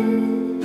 you.